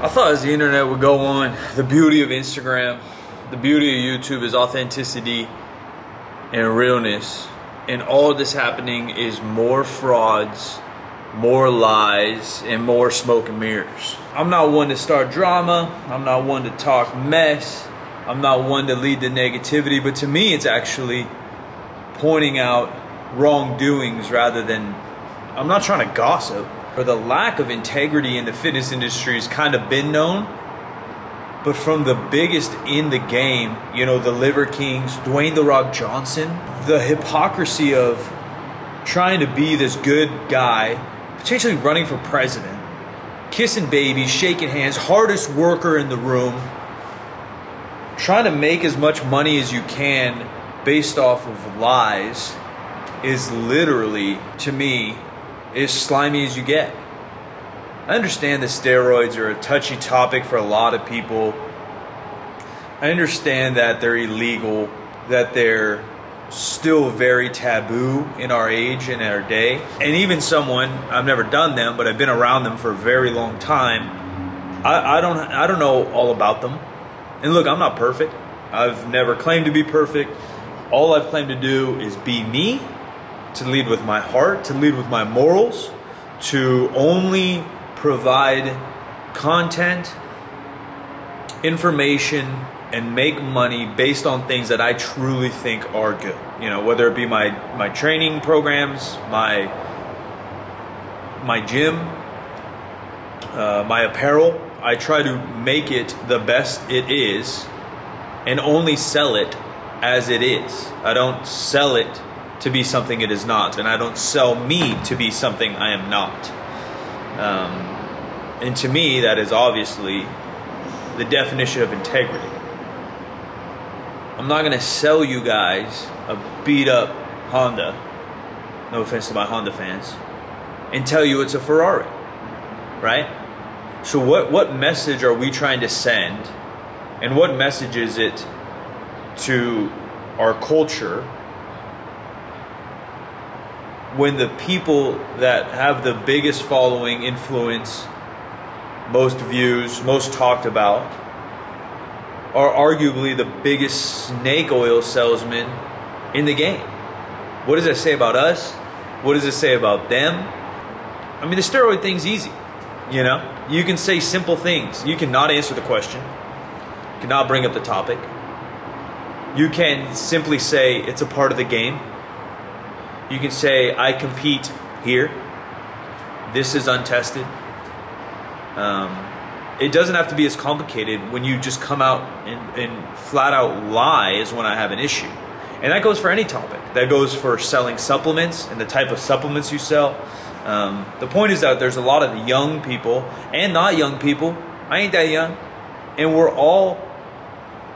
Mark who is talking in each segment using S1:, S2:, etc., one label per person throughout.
S1: I thought as the internet would go on, the beauty of Instagram, the beauty of YouTube is authenticity and realness. And all this happening is more frauds, more lies, and more smoke and mirrors. I'm not one to start drama. I'm not one to talk mess. I'm not one to lead to negativity. But to me, it's actually pointing out wrongdoings rather than I'm not trying to gossip. Or the lack of integrity in the fitness industry has kind of been known. But from the biggest in the game, you know, the Liver Kings, Dwayne The Rock Johnson, the hypocrisy of trying to be this good guy, potentially running for president, kissing babies, shaking hands, hardest worker in the room, trying to make as much money as you can based off of lies is literally, to me, as slimy as you get. I understand that steroids are a touchy topic for a lot of people. I understand that they're illegal, that they're still very taboo in our age and our day. And even someone, I've never done them, but I've been around them for a very long time. I, I don't I don't know all about them. And look, I'm not perfect. I've never claimed to be perfect. All I've claimed to do is be me, to lead with my heart, to lead with my morals, to only provide content, information, and make money based on things that I truly think are good. You know, whether it be my my training programs, my my gym, uh, my apparel. I try to make it the best it is, and only sell it as it is. I don't sell it to be something it is not, and I don't sell me to be something I am not. Um, and to me, that is obviously the definition of integrity. I'm not going to sell you guys a beat up Honda, no offense to my Honda fans, and tell you it's a Ferrari, right? So, what, what message are we trying to send, and what message is it to our culture when the people that have the biggest following, influence, most views, most talked about, are arguably the biggest snake oil salesman in the game. What does that say about us? What does it say about them? I mean, the steroid thing's easy. You know, you can say simple things. You cannot answer the question. You cannot bring up the topic. You can simply say it's a part of the game. You can say I compete here. This is untested. Um, it doesn't have to be as complicated when you just come out and, and flat out lie is when I have an issue. And that goes for any topic. That goes for selling supplements and the type of supplements you sell. Um, the point is that there's a lot of young people and not young people. I ain't that young. And we're all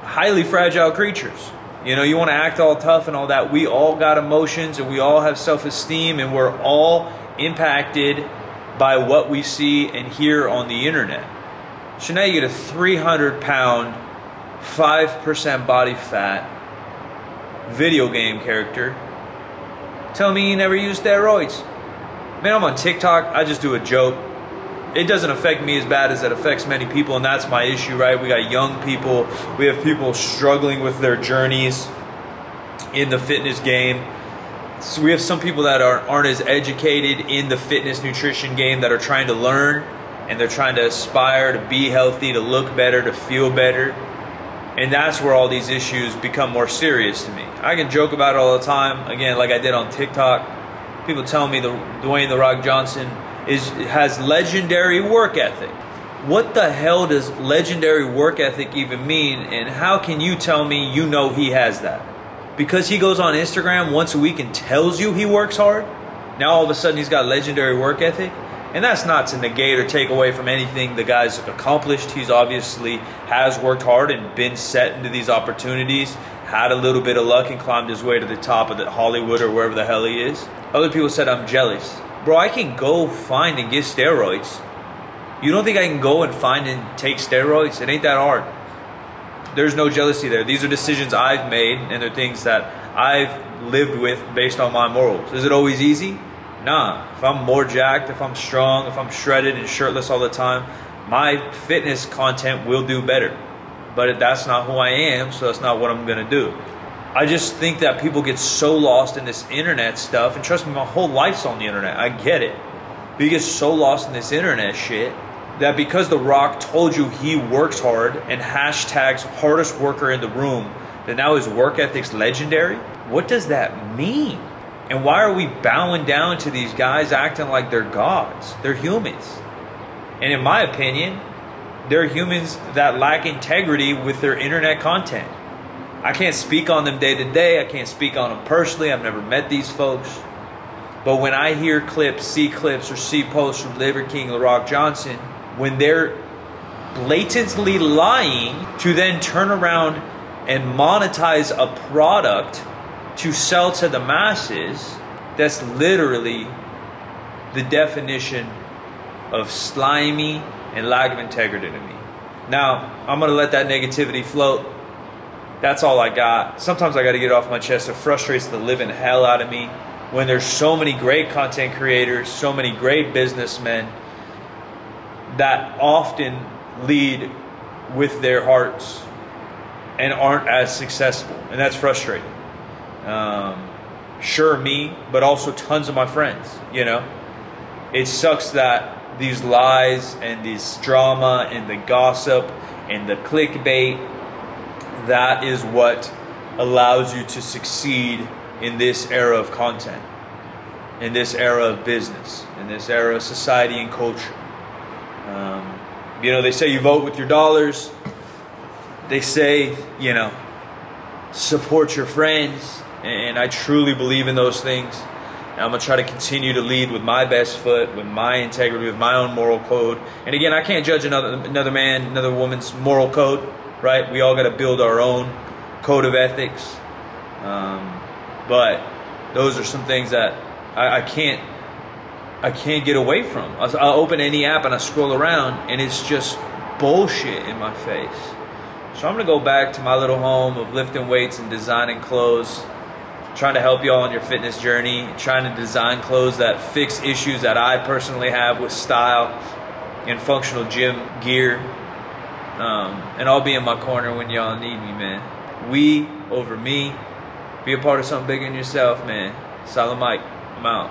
S1: highly fragile creatures. You know, you want to act all tough and all that. We all got emotions and we all have self esteem and we're all impacted by what we see and hear on the internet. So now you get a 300 pound, 5% body fat video game character. Tell me you never used steroids. Man, I'm on TikTok, I just do a joke. It doesn't affect me as bad as it affects many people, and that's my issue, right? We got young people, we have people struggling with their journeys in the fitness game. So we have some people that are, aren't as educated in the fitness nutrition game that are trying to learn and they're trying to aspire to be healthy, to look better, to feel better. And that's where all these issues become more serious to me. I can joke about it all the time, again, like I did on TikTok. People tell me the Dwayne the Rock Johnson is has legendary work ethic. What the hell does legendary work ethic even mean? And how can you tell me you know he has that? Because he goes on Instagram once a week and tells you he works hard. Now all of a sudden he's got legendary work ethic. And that's not to negate or take away from anything the guy's accomplished. He's obviously has worked hard and been set into these opportunities, had a little bit of luck and climbed his way to the top of the Hollywood or wherever the hell he is. Other people said I'm jealous. Bro, I can go find and get steroids. You don't think I can go and find and take steroids? It ain't that hard. There's no jealousy there. These are decisions I've made and they're things that I've lived with based on my morals. Is it always easy? Nah. If I'm more jacked, if I'm strong, if I'm shredded and shirtless all the time, my fitness content will do better. But that's not who I am, so that's not what I'm gonna do. I just think that people get so lost in this internet stuff, and trust me, my whole life's on the internet. I get it. But you get so lost in this internet shit that because The Rock told you he works hard and hashtags hardest worker in the room, that now his work ethic's legendary? What does that mean? And why are we bowing down to these guys acting like they're gods? They're humans. And in my opinion, they're humans that lack integrity with their internet content. I can't speak on them day to day. I can't speak on them personally. I've never met these folks. But when I hear clips, see clips, or see posts from Liver King, The Rock Johnson, when they're blatantly lying to then turn around and monetize a product to sell to the masses, that's literally the definition of slimy and lack of integrity to me. Now, I'm going to let that negativity float. That's all I got. Sometimes I got to get off my chest. It frustrates the living hell out of me when there's so many great content creators, so many great businessmen that often lead with their hearts and aren't as successful. And that's frustrating. Um, sure, me, but also tons of my friends, you know? It sucks that these lies and this drama and the gossip and the clickbait, that is what allows you to succeed in this era of content, in this era of business, in this era of society and culture. Um, you know, they say you vote with your dollars. They say, you know, support your friends. And I truly believe in those things. And I'm going to try to continue to lead with my best foot, with my integrity, with my own moral code. And again, I can't judge another, another man, another woman's moral code, right? We all got to build our own code of ethics. Um, but those are some things that I, I can't I can't get away from. I, I open any app and I scroll around, and it's just bullshit in my face. So I'm gonna go back to my little home of lifting weights and designing clothes, trying to help y'all on your fitness journey, trying to design clothes that fix issues that I personally have with style and functional gym gear. Um, and I'll be in my corner when y'all need me, man. We over me. Be a part of something bigger than yourself, man. Silent Mike, I'm out.